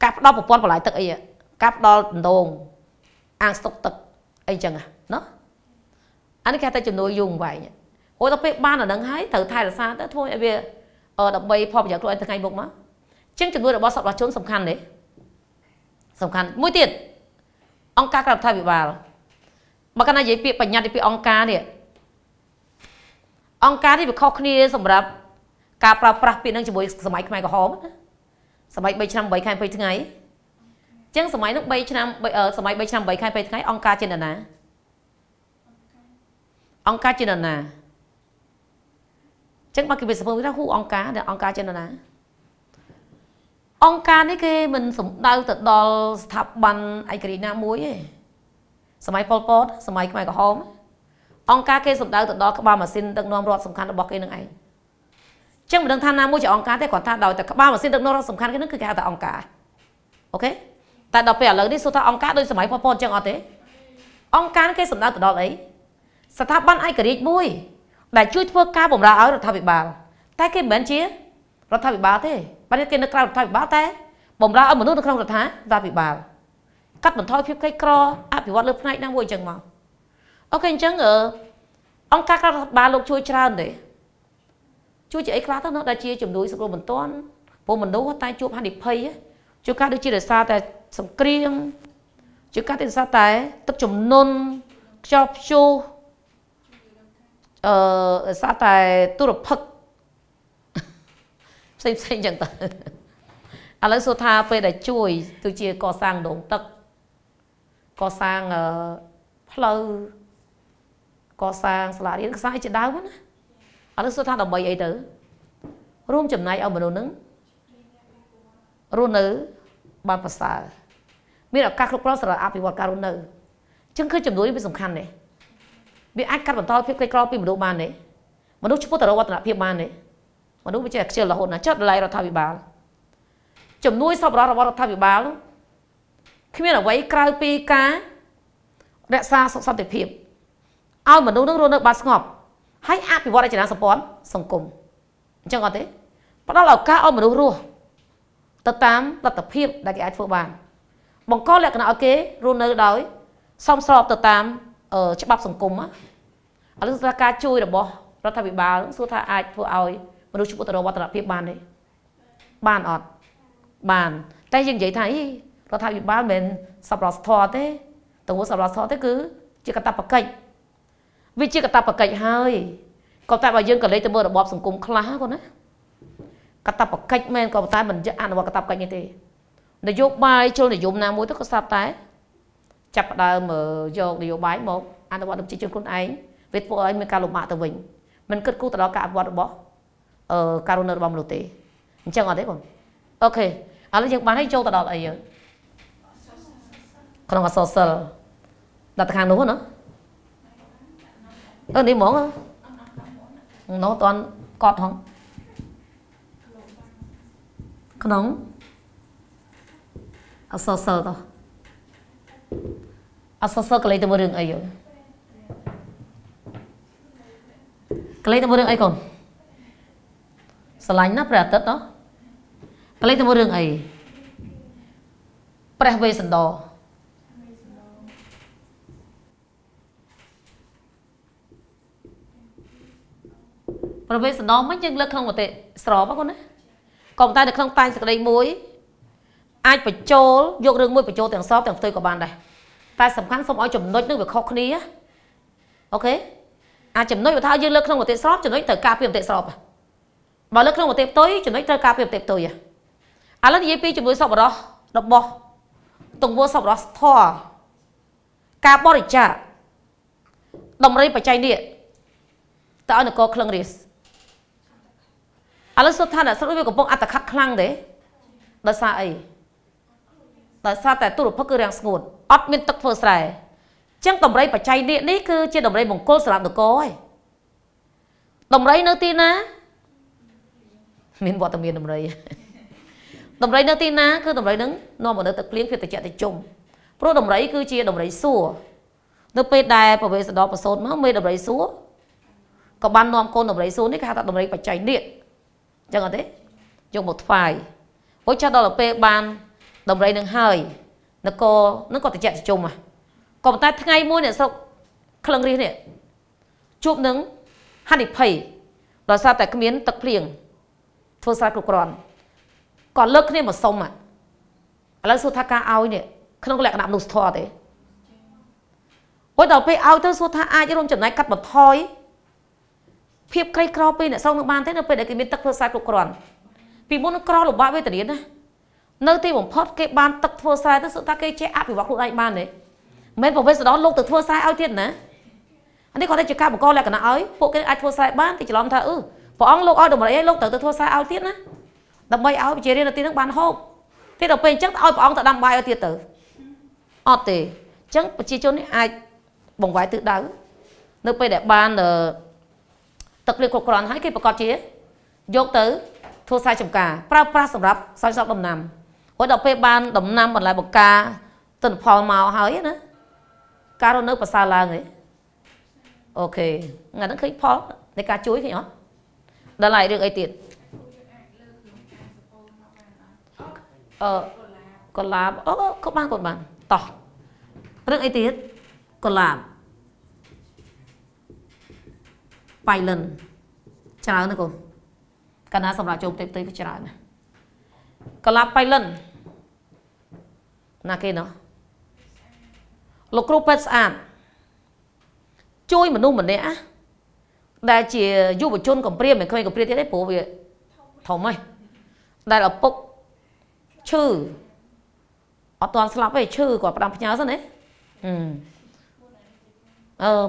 ការផ្ដល់ប្រព័ន្ធបន្លាយទឹកអីការផ្ដល់ដងអាងស្តុកទឹកអីចឹងណាអានេះគេថាជំនួយយូរអង្វែងហូរទៅពេលបានអានឹងហើយត្រូវថែរក្សាទៅធ្វើឲ្យវាដើម្បីផលប្រយោជន៍ខ្លួនឯងថ្ងៃមុខមកចឹងជំនួយរបស់សប្បុរសជនសំខាន់ទេសំខាន់មួយទៀតអង្គការក្រៅរដ្ឋាភិបាលបើកណ្ដានិយាយពាក្យបញ្ញត្តិពីអង្គការនេះអង្គការនេះវាខុសគ្នាសម្រាប់ ការប្រើប្រាស់ពាក្យនឹងជាមួយសម័យខ្មែរក្រហមណាសម័យ3ឆ្នាំ8ខែ20ថ្ងៃអញ្ចឹងសម័យនោះ3ឆ្នាំសម័យ3ឆ្នាំ8ខែ20ថ្ងៃអង្គការជានរណាអង្គការជានរណាអញ្ចឹងបើគេវាសភើថាហ៊ូអង្គការដែលអង្គការជានរណាអង្គការនេះគេមិនសំដៅទៅដល់ស្ថាប័នឯករាជ្យណាមួយទេសម័យប៉ុលពតសម័យខ្មែរក្រហមអង្គការគេសំដៅទៅដល់ក្បាលម៉ាស៊ីនដឹកនាំរដ្ឋសំខាន់របស់គេនឹងឯង ចឹងមិនដឹងថាណាមួយជាអង្គការទេគ្រាន់ថាដោយតែក្បាលម៉ាស៊ីនដឹកនាំរដ្ឋសំខាន់គេនឹងគឺគេហៅថាអង្គការអូខេតែដល់ពេលឥឡូវនេះសួរថាអង្គការដូចសម័យប៉ុលពតចឹងអត់ទេអង្គការគេសំដៅទៅដល់អីស្ថាប័នឯករាជ្យមួយ ដែលជួយធ្វើការបម្រើឲ្យរដ្ឋាភិបាល តែគេមិនមែនជារដ្ឋាភិបាលទេបើគេនៅក្រៅរដ្ឋាភិបាលតែបម្រើឲ្យមនុស្សនៅក្នុងរដ្ឋាភិបាលកាត់បន្ថយភាពក្រីក្រអភិវឌ្ឍលើផ្នែកណាមួយអញ្ចឹងមកអូខេអញ្ចឹងអង្គការក្រៅរដ្ឋបាលលោកជួយច្រើនទេ ជួយជាអីខ្លះទៅនៅដែលជាជំនួយសង្គ្រោះបន្ទាន់ព្រោះមនុស្សតែជួបហានិភ័យជួបការដូចជារសារតែសង្គ្រាមជួបការដូចសារតែទឹកជំនន់ខ្យល់ព្យុះអឺសារតែទុរភិក្សផ្សេងផ្សេងចឹងទៅឥឡូវសួរថាពេលដែលជួយទៅជាកសាងដងទឹកកសាងផ្លូវកសាងសាលារៀនកសាងជាដើមណា ឥឡូវសួរថាដើម្បីអីទៅរួមចំណែកឲ្យមនុស្សនឹងរស់នៅបានប្រសើរមានឱកាសគ្រប់គ្រាន់សម្រាប់អភិវឌ្ឍការរស់នៅចឹងគឺចំនួននេះវាសំខាន់ណាស់វាអាចកាត់បន្ថយភាពក្រីក្រពីមនុស្សបានទេមនុស្សឈ្មោះទៅរកវឌ្ឍនភាពបានទេមនុស្សវាចេះខ្ជិលរហូតណាចុះតម្លៃរដ្ឋាភិបាលជំនួយសប្បុរសរបស់រដ្ឋាភិបាលគ្មានអ្វីក្រៅពីការរក្សាសុខសន្តិភាពឲ្យមនុស្សនឹងរស់នៅបានស្ងប់ ហើយអភិវឌ្ឍរចនាសម្ព័ន្ធសង្គមអញ្ចឹងអត់ទេផ្ដល់ឱកាសឲ្យមនុស្សរស់ទៅតាមលទ្ធភាពដែលគេអាចធ្វើបាន បង្កលក្ខណៈឲ្យគេរស់នៅដោយសមស្របទៅតាមច្បាប់សង្គមឥឡូវថាការជួយរបស់រដ្ឋាភិបាលសួរថាអាចធ្វើឲ្យមនុស្សជួបទៅរកវឌ្ឍនភាពបានទេបានអត់បាន តែយើងនិយាយថាអីរដ្ឋាភិបាលមិនមែនសប្បុរសធម៌ទេទង្វើសប្បុរសធម៌ទេគឺជាកតបកិច្ច វាជាកតបកិច្ចហើយក៏តែបើយើងក៏លេចទៅមើលរបបសង្គមខ្លះគាត់ណាកតបកិច្ចមែនក៏តែមិនអនុវត្តកតបកិច្ចនេះទេនយោបាយជលនិយមណាមួយទៅក៏ស្រាប់តែ ចាប់ផ្ដើមយកនយោបាយមកអនុវត្តនឹងប្រជាជនខ្លួនឯងវាធ្វើឲ្យមានការលំបាកទៅវិញមិនគិតគូរទៅដល់ការអភិវឌ្ឍរបស់អឺការរស់នៅរបស់មនុស្សទេអញ្ចឹងអត់ទេបងអូខេឥឡូវយើងបានឲ្យចូលទៅដល់អីយើងក្នុងអសរសិលដល់ទៅខាងនោះណា អឺនេះហ្មងនោះតន់កត់ហងក្នុងអសរសិលទៅអសរសិលកលេទៅមើលរឿងអីយើកលេទៅមើលរឿងអីកូនស្រឡាញ់ណាព្រះអាទិត្យណោះកលេទៅមើលរឿងអីព្រះវេស្សន្តរ ព្រះវេស្សន្តរមិនយើងលើកក្នុងមតិស្របហ្នឹងណាក៏ប៉ុន្តែនៅក្នុងតែងសក្តីមួយអាចបញ្ចូលយករឿងមួយបញ្ចូលទាំងសពទាំងផ្ទុយក៏បានដែរតែសំខាន់សូមឲ្យចំណុចនឹងវាខុសគ្នាអូខេអាចចំណុចបើថាយើងលើកក្នុងមតិស្របចំណុចត្រូវការពីមតិស្របបើលើកក្នុងមតិផ្ទុយចំណុចត្រូវការពីមតិផ្ទុយឥឡូវនិយាយពីជំនួយសពរោះរបស់ទង្វើសពរោះធរការបរិច្ចាគតម្រៃបច្ច័យនេះតើឲ្យនគរក្លឹងរៀស ឥឡូវសុទ្ធថាអ្នកស្រុកវាកំពុងអត្តខិតខ្លាំងទេដោយសារអីដោយសារតែទុរភិក្សគឺរាំងស្ងួតអត់មានទឹកធ្វើស្រែអញ្ចឹងតម្រៃបច្ច័យនេះនេះគឺជាតម្រៃមង្គលសម្រាប់នគរហើយតម្រៃនៅទីណាមានវត្តមានតម្រៃតម្រៃនៅទីណាគឺតម្រៃនឹងនាំមកនៅទឹកភ្លៀងភាពត្រជាក់ត្រជុំព្រោះតម្រៃគឺជាតម្រៃសួរនៅពេលដែលប្រវេសដប្រសូតមកមេតម្រៃសួរក៏បាននាំកូនតម្រៃសួរនេះគេហៅថាតម្រៃបច្ច័យនេះអញ្ចឹងអត់ទេយកមកថ្វាយហូចចាស់ដល់ទៅពេលបានដំរីនឹងហើយនគរនឹងក៏ត្រជាក់ត្រជុំហ่ะក៏ប៉ុន្តែថ្ងៃមួយអ្នកស្រុកក្លឹងរិះនេះជួបនឹងហានិភ័យដោយសារតែគ្មានទឹកភ្លៀងធ្វើស្រែគ្រប់គ្រាន់ក៏លើកគ្នាមកសុំឥឡូវសួរថាការឲ្យនេះក្នុងលក្ខណៈមនុស្សធម៌ទេអូយដល់ពេលឲ្យទៅសួរថាអាចរួមចំណែកកាត់បន្ថយ ភាពក្រីក្រពីអ្នកស្រុកនឹងបានទេនៅពេលដែលគេមានទឹកធ្វើស្រែគ្រប់គ្រាន់ពីមុនក្រលំបាកវេទនាណានៅទីបំផុតគេបានទឹកធ្វើស្រែទៅសុទ្ធថាគេចេះអភិវឌ្ឍខ្លួនឯងបានទេមិនប្រវេសដលោកទៅធ្វើស្រែឲ្យទៀតណាអានេះគាត់តែជាការបង្កលក្ខណៈឲ្យពួកគេអាចធ្វើស្រែបានទីច្រឡំថាអឺព្រះអង្គលោកឲ្យតម្រៃឲ្យលោកត្រូវទៅធ្វើស្រែឲ្យទៀតណាដើម្បីឲ្យប្រជារាស្ត្រនៅទីនោះបានហូបទៀតដល់ពេលអញ្ចឹងឲ្យព្រះអង្គទៅដាំបាយឲ្យទៀតទៅអត់ទេអញ្ចឹងប្រជាជននេះអាចបង្វែរទិសដៅនៅពេលដែលបាន ទឹកភ្លៀងគ្រប់គ្រាន់ហើយគេប្រកាសជាយកទៅធ្វើស្រែចម្ការប្រើប្រាស់សម្រាប់ស្រោចស្រពដំណាំព្រោះដល់ពេលបានដំណាំបន្លែបង្ការទិន្នផលមកហើយណាការរស់នៅប្រសើរឡើងហ៎អូខេថ្ងៃហ្នឹងឃើញផលនៃការជួយឃើញអត់ដល់ហើយរឿងអីទៀតអឺកលាបអូក៏បានក៏បានតោះរឿងអីទៀតកលាប បៃលិនច្រើនណាកូនកាលណាសម្រាប់ចូលផ្ទៃផ្ទៃក៏ច្រើនណាកលាបបៃលិនណាគេណោះលោកគ្រូពេទ្យស្អាតជួយមនុស្សម្នាក់ដែលជាយុវជនកំព្រាមិនឃើញកំព្រាទៀតទេព្រោះវាធំហ៎ដែលឪពុកឈឺអត់ទាន់ស្លាប់ទេឈឺគាត់ផ្ដាំផ្ញើសិនណាអឺ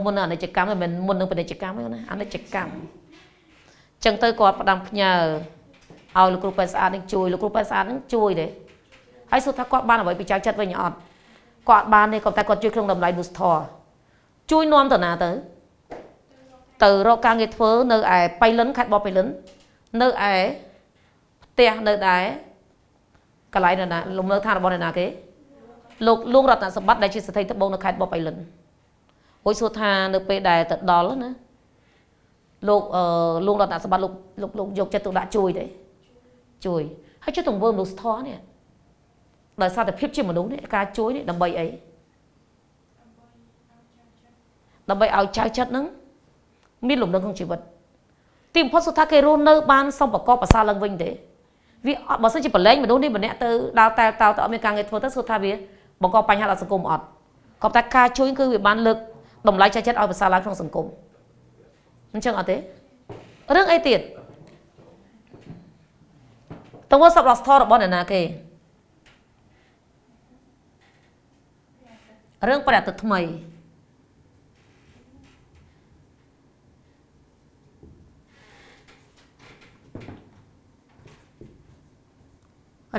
មុនអនិច្ចកម្មមិនមុននឹងពាណិជ្ជកម្មទេណាអនិច្ចកម្មចឹងទៅគាត់ផ្ដាំផ្ញើឲ្យលោកគ្រូពេទ្យស្អាតនឹងជួយលោកគ្រូពេទ្យស្អាតនឹងជួយទេហើយសួរថាគាត់បានអ្វីពីចៅចិត្តវិញអត់គាត់បានទេគាត់តែគាត់ជួយក្នុងតម្លៃ Newstor ជួយនាំទៅណាទៅទៅរកការងារធ្វើនៅឯបៃលិនខេត្តបបបៃលិននៅឯផ្ទះនៅដែរកន្លែងនៅណាលំនៅឋានរបស់អ្នកណាគេលោកលួងរតនសម្បត្តិដែលជាស្ថិតត្បូងនៅខេត្តបបបៃលិន អូយសួរថានៅពេលដែលទៅដល់ណាលោកអឺលួងរតនសម្បត្តិលោកលោកលោកយកចិត្តទុកដាក់ជួយទេជួយហើយជួយទង្វើមនុស្សធម៌នេះដោយសារតែភាពជាមនុស្សនេះការជួយនេះដើម្បីអីដើម្បីឲ្យចៅចិត្តហ្នឹងមានលំនឹងក្នុងជីវិតទីបំផុតសុទ្ធថាគេរស់នៅបានសំប្រកបប្រសើរឡើងវិញទេវាអត់បើសិនជាប្រឡែងមនុស្សនេះម្នាក់ទៅដើរតែតោទៅអត់មានការងារធ្វើទៅសុទ្ធថាវាបង្កបញ្ហាដល់សង្គមអត់ក៏តែការជួយគឺវាបានលើក តម្លៃចៅចិត្តឲ្យប្រសើរឡើងក្នុងសង្គមអញ្ចឹងអត់ទេរឿងអីទៀតតើវត្តសពរដ្ឋធម៌របស់អ្នកណាគេរឿងប្រតិទិនថ្មី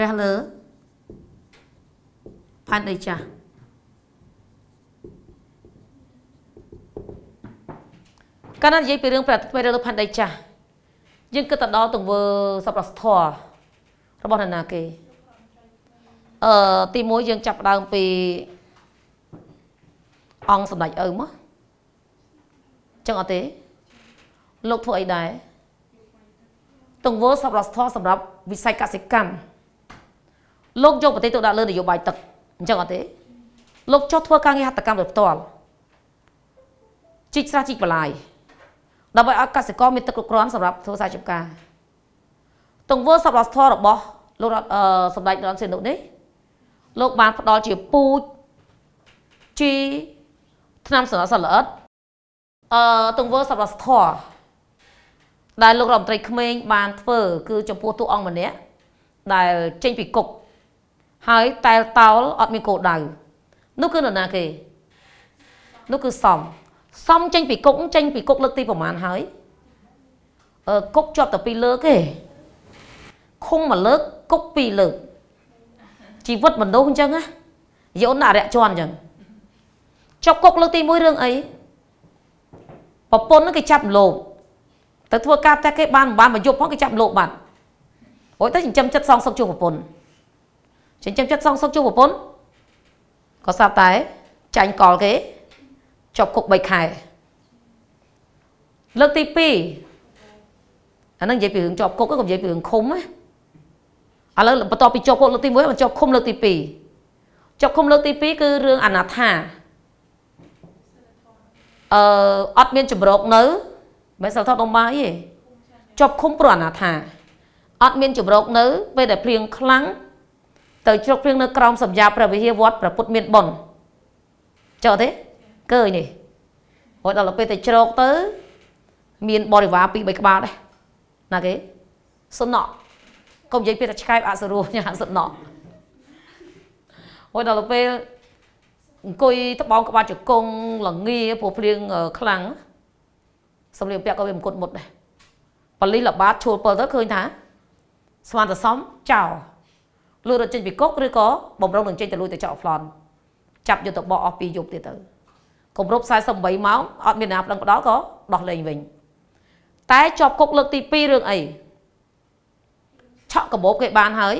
រះលើផានដីចាស់ កាលណានិយាយពីរឿងប្រតិថ្មីលើផានដីចាស់យើងគិតទៅដល់ទង្វើសប្បុរសធម៌របស់នរណាគេអឺទី1យើងចាប់ផ្ដើមពីអង្គសម្ដេចឪមកចឹងអត់ទេ លោកធ្វើអីដែរទង្វើសប្បុរសធម៌សម្រាប់វិស័យកសិកម្មលោកយកប្រទេសទៅដាក់លើនយោបាយទឹកអញ្ចឹងអត់ទេ លោកចុះធ្វើការងារហត្ថកម្មដោយផ្ទាល់ជីកស្រះជីកបន្លាយ ដើម្បីឲ្យកសិករមានទឹកគ្រប់គ្រាន់សម្រាប់ធ្វើស្រែចម្ការទង្វើសប្បុរសធម៌របស់លោកអឺសម្ដេចរដ្ឋសេនុនេះលោកបានផ្ដល់ជាពូជជីឆ្នាំសន្លសល្អិតអឺទង្វើសប្បុរសធម៌ដែលលោករដ្ឋមន្ត្រីក្មេងបានធ្វើគឺចំពោះទូអង្គម្នាក់ដែលចេញពីគុកហើយតែលតោលអត់មានគោលដៅនោះគឺនរណាគេនោះគឺសំ សំចេញពីគុកចេញពីគុកលើកទីប្រមាណហើយអឺគុកជាប់តែពីរលើកទេឃុំមួយលើកគុកពីរលើកជីវិតមនុស្សអញ្ចឹងណាយន្តអរិយជន់អញ្ចឹងចុកគុកលើកទី1រឿងអីប្រពន្ធហ្នឹងគេចាប់លោបទៅធ្វើការផ្ទះគេបានបានមកយប់ផងគេចាប់លោបបាត់អូយទៅចិញ្ចឹមចិត្តសងសុខជួបប្រពន្ធចិញ្ចឹមចិត្តសងសុខជួបប្រពន្ធក៏ស្រាប់តែចាញ់កលគេ ជាប់គុក3ខែលើកទី2អានឹងនិយាយពីរឿងជាប់គុកក៏និយាយពីរឿងឃុំណាឥឡូវបន្ទាប់ពីជាប់គុកលើកទី1មកជាប់ឃុំលើកទី2ជាប់ឃុំលើកទី2គឺរឿងអនាថាអឺអត់មានចម្រោកនៅមិនសិលថតដុំបាយទេជាប់ឃុំព្រោះអនាថាអត់មានចម្រោកនៅពេលដែលភ្លៀងខ្លាំងទៅជ្រកព្រៀងនៅក្រោមសម្យាព្រះវិហារវត្តព្រះពុទ្ធមានប៉ុនចុះទេ កើនេះហូតដល់ពេលទៅជ្រកទៅ មានបរិវារពីរបីក្បាលដែរណាគេសុណក់កុំនិយាយពីតែឆ្កែអសរោះញ៉ាសុណក់ហូតដល់ពេលអង្គុយត្បោងក្បាលជង្គង់លងាព្រោះភ្លៀងខ្លាំងសំលៀកពាក់ក៏វាមិនគុតមុតដែរបលិលបាតឈួលពលទៅឃើញថា ស្មានតសំចោលលួចរត់ចេញពីគុកឬក៏បំរុងនឹងចេញទៅលួចទៅចោលប្លន់ចាប់យកទៅបោះអស់ពីយប់ទៀតទៅ គម្រប់48ម៉ោងអត់មានណាប្តឹងផ្ដាល់ក៏ដោះលែងវិញតែជាប់គុកលើកទី2រឿងអីឆក់កបោបគេបានហើយ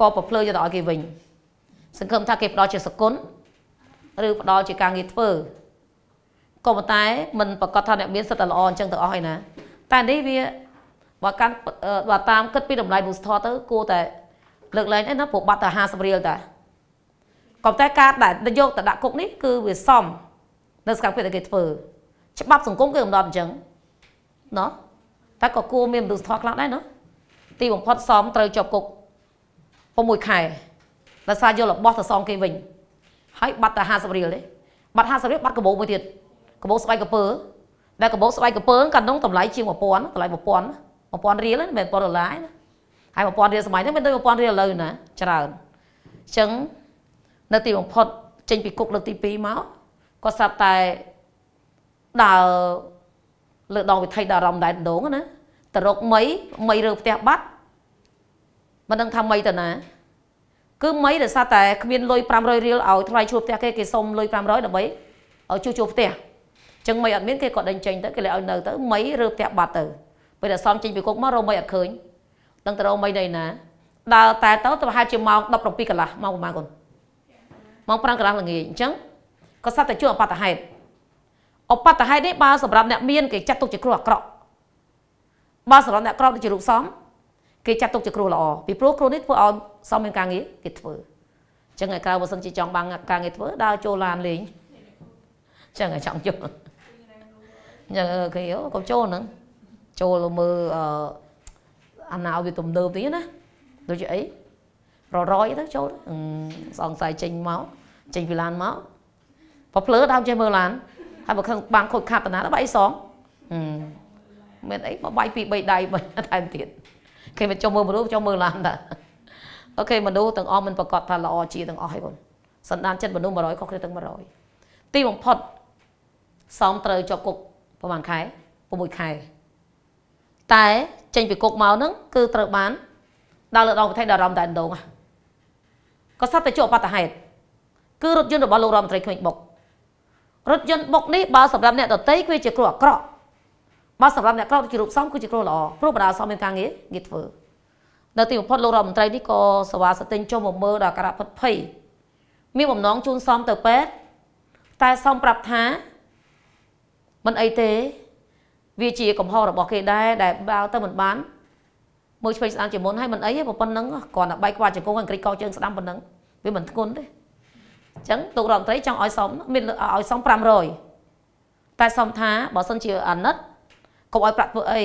ក៏ប្រភ្លើយកទៅឲ្យគេវិញសង្ឃឹមថាគេផ្ដល់ជាសគុណឬផ្ដល់ជាការងារធ្វើក៏ប៉ុន្តែមិនប្រកាសថាអ្នកមានសិទ្ធិល្អអញ្ចឹងទៅអស់ឯណា តែនេះវាបើកាន់បើតាមគិតពីតម្លៃមនុស្សធម៌ទៅគួរតែលើកលែងឯណាព្រោះបាត់តែ50រៀលតាក៏តែការដែលយកទៅដាក់គុកនេះគឺវាសម នៅស្កាំពេលដែលគេធ្វើច្បាប់សង្គមគឺកំណត់អញ្ចឹងណោះតែក៏គួរមានមនុស្សធម៌ខ្លះដែរណោះទីបំផុតសមត្រូវជាប់គុក6ខែដោយសារយករបស់ទៅសងគេវិញហើយបាត់តែ50រៀលទេបាត់50រៀលបាត់កបោមួយទៀតកបោស្បែកកពើដែលកបោស្បែកកពើកាលនោះតម្លៃជាង1000តម្លៃ1000 1000រៀលមិនមែន1000ដុល្លារណាហើយ1000រៀលសម័យហ្នឹងមិនដូច1000រៀលឥឡូវណាច្រើនអញ្ចឹងនៅទីបំផុតចេញពីគុកលើកទី2មក ក៏ស្រាប់តែដើរលើដងវិថីដល់អារម្មណ៍ដែរដងណាទៅរកមីមីរើផ្ទះបាត់មិនដឹងថាមីទៅណាគឺមីដោយសារតែគ្មានលុយ500រៀលឲ្យថ្លៃជួលផ្ទះគេគេសុំលុយ500ដើម្បីឲ្យជួសជុលផ្ទះចឹងមិនអត់មានគេក៏ដេញចេញទៅគេលើឲ្យនៅទៅមីរើផ្ទះបាត់ទៅពេលតែសំចេញពីគុកមករកមីអត់ឃើញដឹងទៅរកមីនៅណាដើរតែទៅទៅប្រហែលជាម៉ោង17កន្លះម៉ោងប្រហែលកូនម៉ោង5កន្លះល្ងាចអញ្ចឹង ក៏សត្វតែជួបអបតហេតុអបតហេតុនេះបើសម្រាប់អ្នកមានគេចាត់ទុកជាគ្រោះអាក្រក់បើសម្រាប់អ្នកក្រដូចជារូបសំគេចាត់ទុកជាគ្រោះល្អពីព្រោះគ្រោះនេះធ្វើឲ្យសំមានការងារគេធ្វើអញ្ចឹងឯក្រៅបើសិនជាចង់បានការងារធ្វើដើរចូលឡានលេងអញ្ចឹងឯចង់ចូលអញ្ចឹងគេកុំចូលហ្នឹងចូលមើលអឺអាណាវាទំនើបទៀតណាដូចជាអីររយទៅចូលសង្ស័យចេញមកចេញពីឡានមក បើភ្លើដើមចេះមើលឡានហើយបើខឹងបានខូចខាត់តាណាដល់បាយសងមានអីបើបាយពី3ដៃថែមទៀតគេមកចុះមើលមនុស្សចុះមើលឡានតាអូខេមនុស្សទាំងអស់មិនប្រកាសថាល្អជាទាំងអស់ហើយបងសន្តានចិត្តមនុស្ស100ខុសគ្នាទាំង100ទីបំផុតសំត្រូវជាប់គុកប្រហែលខែ6ខែតែចេញពីគុកមកហ្នឹងគឺត្រូវបានដើរលើដងប្រទេសដល់រំតែដងក៏សត្វតែជួបបតហេតុគឺរថយន្តរបស់លោករដ្ឋមន្ត្រីក្មេងបុក រថយន្តបុកនេះបើសម្រាប់អ្នកដតីគឺជាគ្រោះអាក្រក់បើសម្រាប់អ្នកក្រជារូបសំគឺជាគ្រោះល្អព្រោះបណ្ដាសំមានការងារងារធ្វើនៅទីបំផុតលោករដ្ឋមន្ត្រីនេះក៏សវ៉ាសតិញចុះមកមើលដល់ការៈផិតភ័យមានបំណងជូនសំទៅពេទ្យតែសំប្រាប់ថាមិនអីទេ វាជាកំហុសរបស់គេដែរដែលបើទៅមិនបានមើលឆ្វេងស្ដាំជាមុនហើយមិនអីទេប៉ុណ្ណឹងគ្រាន់តែបែកក្បាលជង្គង់ហើយក្រិចកោជើងស្ដាំប៉ុណ្ណឹងវាមិនធ្ងន់ទេ អញ្ចឹងទូករដ្ឋមន្ត្រីចង់ឲ្យសំមានឲ្យសំ500តែសំថាបើសិនជាអាណិតកុំឲ្យប្រាក់ធ្វើអី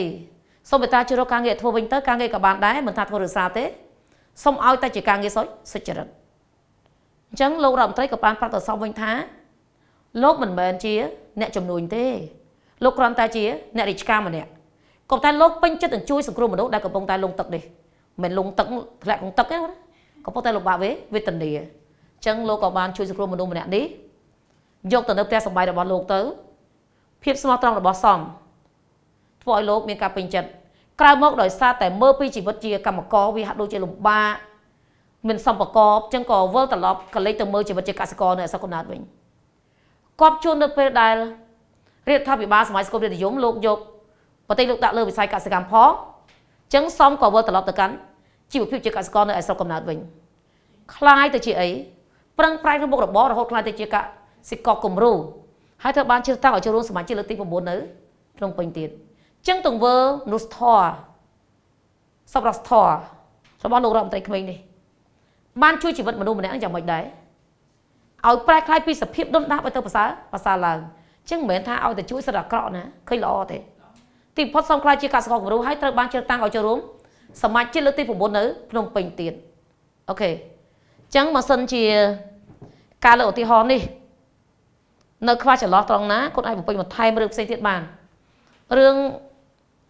សូមមេត្តាជួយរកការងារធ្វើវិញទៅការងារក៏បានដែរមិនថាធ្វើរសារទេសូមឲ្យតែជាការងារសុចសុចរិតអញ្ចឹងលោករដ្ឋមន្ត្រីក៏បានប្រាប់ទៅសំវិញថា លោកមិនមែនជា អ្នកជំនួញទេ លោកគ្រាន់តែជាអ្នករាជការម្នាក់ក៏តែលោកពេញចិត្តនឹងជួយសង្គ្រោះមនុស្សដែលកំពុងតែលងទឹកនេះមិនលងទឹកធ្លាក់ក្នុងទឹកទេកំពុងតែលំបាកវេវេទនាអញ្ចឹងលោកក៏បានជួយសង្គ្រោះមនុស្សម្នាក់នេះយកទៅនៅផ្ទះសម្បែងរបស់លោកទៅភាពស្មោះត្រង់របស់សំធ្វើឲ្យលោកមានការពេញចិត្តក្រៅមកដោយសារតែមើលពីជីវិតជាកម្មករវាហាក់ដូចជាលំបាកមានសម្បកបអញ្ចឹងក៏វិលត្រឡប់កលេចទៅមើលជីវិតជាកសិករនៅអសកុណាតវិញគាត់ជួននៅពេលដែលរដ្ឋាភិបាលសម័យសង្គមរាជនិយមលោកយកប្រទេសលោកដាក់លើវិស័យកសិកម្មផងអញ្ចឹងសំក៏វិលត្រឡប់ទៅកាន់ជីវភាពជាកសិករនៅឯស្រុកកំណើតវិញคล้ายទៅជាអី ប្រឹងប្រែងក្នុងមុខរបររហូតខ្លាយទៅជាកសិករគំរូហើយត្រូវបានជ្រើសតាំងឲ្យចូលរួមសមាជិកលើកទី9នៅភ្នំពេញទៀតចឹងទង្វើមនុស្សធម៌សប្បុរសធម៌របស់លោករដ្ឋមន្ត្រីក្មេងនេះបានជួយជីវិតមនុស្សម្នាក់យ៉ាងម៉េចដែរឲ្យប្រែក្លាយពីសភាពដុនដាបទៅប្រសើរប្រសើរឡើងចឹងមិនមែនថាឲ្យតែជួយសិតអាក្រក់ណាឃើញល្អទេទីបំផុតសូមក្លាយជាកសិករគំរូហើយត្រូវបានជ្រើសតាំងឲ្យចូលរួមសមាជិកលើកទី9នៅភ្នំពេញទៀតអូខេ ចឹងបើសិនជាការលើកឧទាហរណ៍នេះនៅខ្វះចន្លោះត្រង់ណាគាត់អាចបំពេញបន្ថែមរឿងផ្សេងទៀតបានរឿង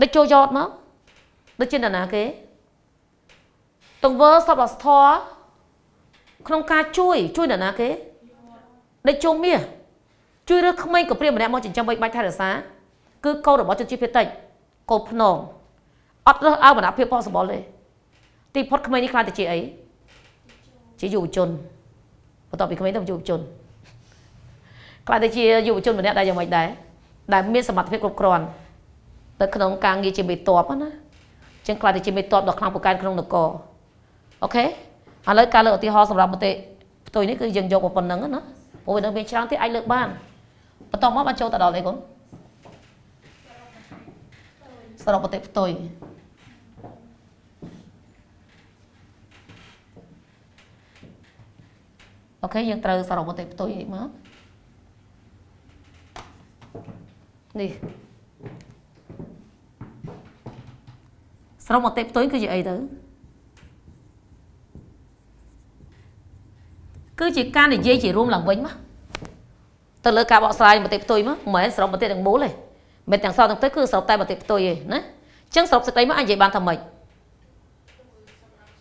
ដឹកចូលយត់មកដូចជាណាគេទង្វើសពរដ្ឋធរក្នុងការជួយជួយនរណាគេដឹកចូលមាសជួយរើសក្មេងកព្រាម្នាក់មកចិញ្ចឹមបីបាច់ថែរក្សាគឺកូនរបស់ជនជាតិភាគតិចកូនភ្នំអត់រើសអើវណ្ណភាពផងសម្បល់ទេទីផុតក្មេងនេះខ្លាចទៅជាអី ជាយុវជនបន្ទាប់ពីក្មេងទៅយុវជនខ្លាចទៅជាយុវជនម្នាក់ដែលយ៉ាងម៉េចដែរដែលមានសមត្ថភាពគ្រប់គ្រាន់នៅក្នុងការងារជាមេតបណាចឹងខ្លាចទៅជាមេតបដ៏ខ្លាំងពូកែនក្នុងនគរអូខេឥឡូវការលើកឧទាហរណ៍សម្រាប់មតិផ្ទុយនេះគឺយើងយកប៉ុណ្្នឹងណាព្រោះវានៅមានច្រើនទៀតអាចលើកបានបន្ទាប់មកបានចូលទៅដល់អីកូនសរុបប្រទេសផ្ទុយ អូខេយើងត្រូវសរុបប្រទេសផ្ទុយមកនេះសរុបមតិផ្ទុយគឺជាអីទៅគឺជាការនិយាយជារួមឡើងវិញមកទៅលើការបកស្រាយមតិផ្ទុយមកមិនមែនសរុបមតិទាំងមូលទេមិនទាំងសល់ទាំងទៅគឺសរុបតែមតិផ្ទុយទេណាអញ្ចឹងសរុបសេចក្តីមកអាចនិយាយបានថាម៉េច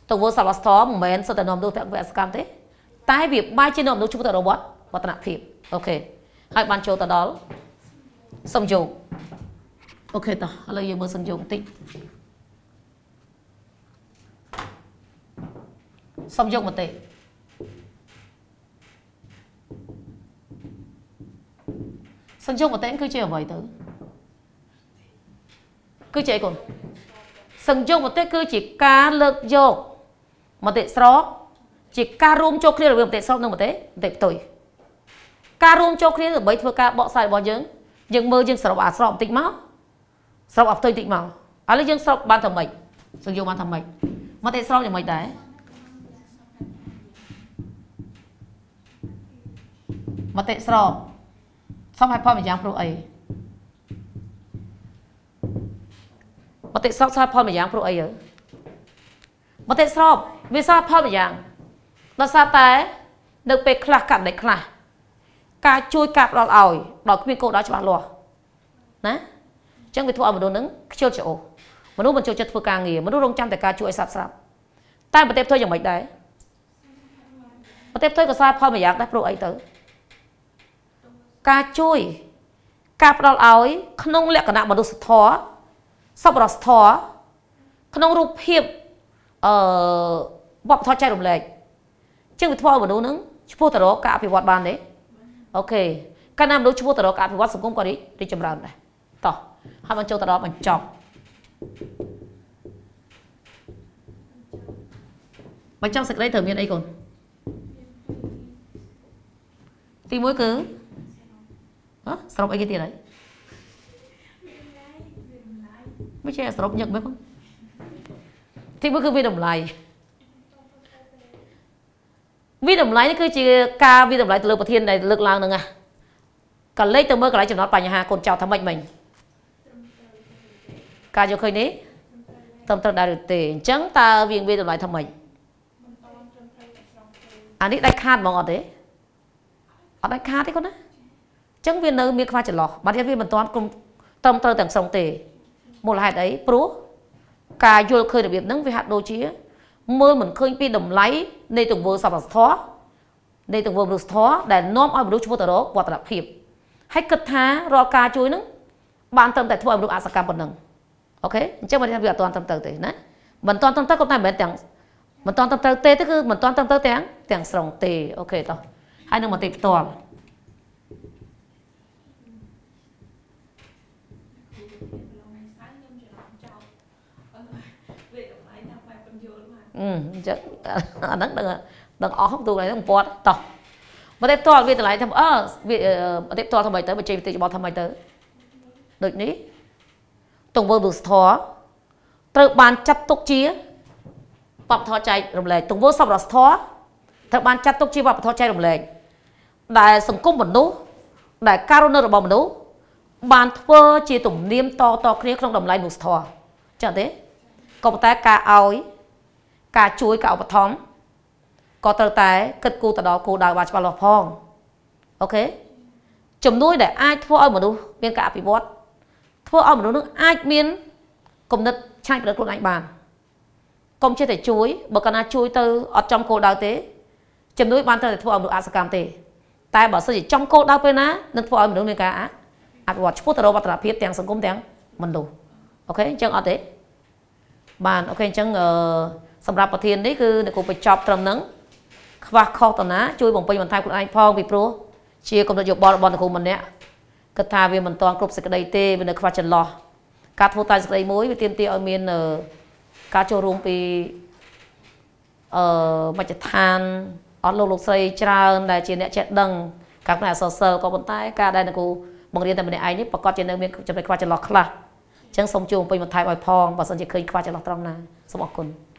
ទៅធ្វើសាឡស្តមិនមែនសុទ្ធតែនាំដូចពាក់វគ្គសកម្មទេ តែវាបែរជានាំដូចជួបទៅរវត្តវឌ្ឍនភាពអូខេហើយបានចូលទៅដល់សំយោគអូខេតោះឥឡូវយើងមើលសំយោគបន្តិចសំយោគមតិសសញ្ជោមតិគឺជាអ្វីទៅគឺជាអីកូនសញ្ជោមតិគឺជាការលើកយកមតិស្រប ជាការរួមចូលគ្នារវាងមតិស្របនិងមតិមតិផ្ទុយការរួមចូលគ្នាដើម្បីធ្វើការបកស្រាយរបស់យើងយើងមើលយើងសរុបអាស្របបន្តិចមកសរុបអាផ្ទុយបន្តិចមកឥឡូវយើងសរុបបានថាម៉េចសញ្ជោមបានថាម៉េចមតិស្របយ៉ាងម៉េចដែរមតិស្របសមហេតុផលម្យ៉ាងព្រោះអីមតិស្របសមហេតុផលម្យ៉ាងព្រោះអីយើមតិស្របវាសមហេតុផលម្យ៉ាង ដោយសារតែនៅពេលខ្លះកាត់ដេចខ្លះការជួយការផ្ដល់ឲ្យដោយគ្មានគោលដៅច្បាស់លាស់ណាអញ្ចឹងវាធ្វើឲ្យមនុស្សនឹងខ្ជិលច្រអូសមនុស្សមិនចូលចិត្តធ្វើការងារមនុស្សរងចាំតែការជួយឲ្យស្រាប់ស្រាប់តែប្រទេសធ្វើយ៉ាងម៉េចដែរប្រទេសធ្វើក៏សារផលមួយយ៉ាងដែរព្រោះអីទៅការជួយការផ្ដល់ឲ្យក្នុងលក្ខណៈមនុស្សធម៌សប្បុរសធម៌ក្នុងរូបភាពអឺវប្បធម៌ចែករំលែក ជាងវាធ្វើឲ្យមនុស្សនឹងឈ្មោះទៅរកការអភិវឌ្ឍបានទេអូខេកាលណាមនុស្សឈ្មោះទៅរកការអភិវឌ្ឍសង្គមក៏រីរីចម្រើនដែរតោះហើយបញ្ចូលទៅដល់បញ្ចប់បញ្ចប់សេចក្តីត្រូវមានអីកូនទី1គឺហ៎សរុបអីគេទៀតហើយមិនចេះសរុបញឹកមែនបងទី1គឺវាតម្លៃ វាតម្លៃនេះគឺជាការវាតម្លៃទៅលើប្រធានដែលលើកឡើងហ្នឹងណាកលេចទៅមើលកន្លែងចំណត់បញ្ហាកូនចៅថាម៉េចមិញការយកឃើញនេះត្រឹមត្រូវដែរឬទេអញ្ចឹងតើវាវាតម្លៃថាម៉េចអានេះដាច់ខាតហ្មងអត់ទេអត់ដាច់ខាតទេកូនណាអញ្ចឹងវានៅមានខ្វះចន្លោះបាត់វាមិនទាន់គុំត្រឹមត្រូវទាំងស្រុងទេមូលហេតុអីព្រោះការយល់ឃើញរបៀបហ្នឹងវាហាក់ដូចជា មើលមិនឃើញពីតម្លៃនៃទង្វើសប្បុរសធម៌នៃទង្វើមនុស្សធម៌ដែលនាំឲ្យមនុស្សឈ្មោះទៅរកវឌ្ឍនភាពហើយគិតថារាល់ការជួយហ្នឹងបានត្រឹមតែធ្វើឲ្យមនុស្សអសកម្មប៉ុណ្ណឹងអូខេអញ្ចឹងមិនថាវាអត់ទាន់ត្រឹមត្រូវទេណាមិនទាន់ត្រឹមត្រូវក៏តែមិនមែនទាំងមិនទាន់ត្រឹមត្រូវទេទេគឺមិនទាន់ត្រឹមត្រូវទាំងទាំងស្រុងទេអូខេតោះហើយនឹងមតិផ្ទាល់ អឺអញ្ចឹងអាហ្នឹងដឹងដឹងអស់ទូកន្លែងហ្នឹងពាត់តោះមកទេតលវាតម្លៃថាអឺវាមកទេតលថ្មីទៅបច្ចេកវិទ្យាច្បល់ថ្មីទៅដូចនេះទង្វើមនុស្សធម៌ត្រូវបានចាត់ទុកជាវប្បធម៌ចែករំលែកទង្វើសប្បុរសធម៌ត្រូវបានចាត់ទុកជាវប្បធម៌ចែករំលែកដែលសង្គមមនុស្សដែលការរស់នៅរបស់មនុស្សបានធ្វើជាទំនៀមតតគ្នាក្នុងតម្លៃមនុស្សធម៌ចឹងទេក៏ប៉ុន្តែការឲ្យ ការជួយការឧបត្ថម្ភក៏ត្រូវតែគិតគូរទៅដល់គោលដៅបានច្បាស់លាស់ផងអូខេជំនួយដែលអាចធ្វើឲ្យមនុស្សមានការអភិវឌ្ឍធ្វើឲ្យមនុស្សនឹងអាចមានគំនិតឆ្នៃប្រឌិតខ្លួនឯងបានកុំចេះតែជួយបើកាលណាជួយទៅអត់ចំគោលដៅទេជំនួយបានត្រូវតែធ្វើឲ្យមនុស្សអសកម្មទេតែបើសិនជាចំគោលដៅពេលណានឹងធ្វើឲ្យមនុស្សមានការអភិវឌ្ឍឆ្ពោះទៅរកវឌ្ឍនភាពទាំងសង្គមទាំងមនុស្សអូខេអញ្ចឹងអត់ទេបានអូខេអញ្ចឹងអឺ សម្រាប់ប្រធាននេះគឺអ្នកគ្រូបញ្ចប់ត្រឹមហ្នឹងខ្វះខុសតណាជួយបំពេញបន្ថែមខ្លួនឯងផងពីព្រោះជាគំនិតយោបល់របស់អ្នកគ្រូម្នាក់គិតថាវាមិនតាន់គ្រប់សេចក្តីទេវានៅខ្វះចន្លោះការធ្វើតែសេចក្តីមួយវាទាមទារឲ្យមានការចូលរួមពីអឺមជ្ឈដ្ឋានអត់លោកលោកស្រីច្រើនដែលជាអ្នកចេះដឹងការផ្នែកអសរសិល្ប៍ក៏ប៉ុន្តែការដែលអ្នកគ្រូបង្រៀនតែម្នាក់ឯងនេះប្រកាសជានៅមានចំណុចខ្វះចន្លោះខ្លះអញ្ចឹងសូមជួយបំពេញបន្ថែមឲ្យផងបើសិនជាឃើញខ្វះចន្លោះត្រង់ណាសូមអរគុណ